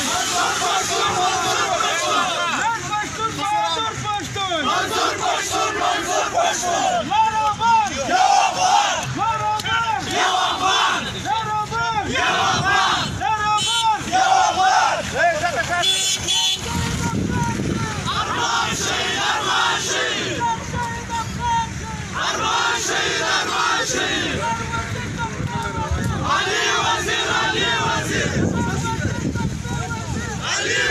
Hadi Valeu!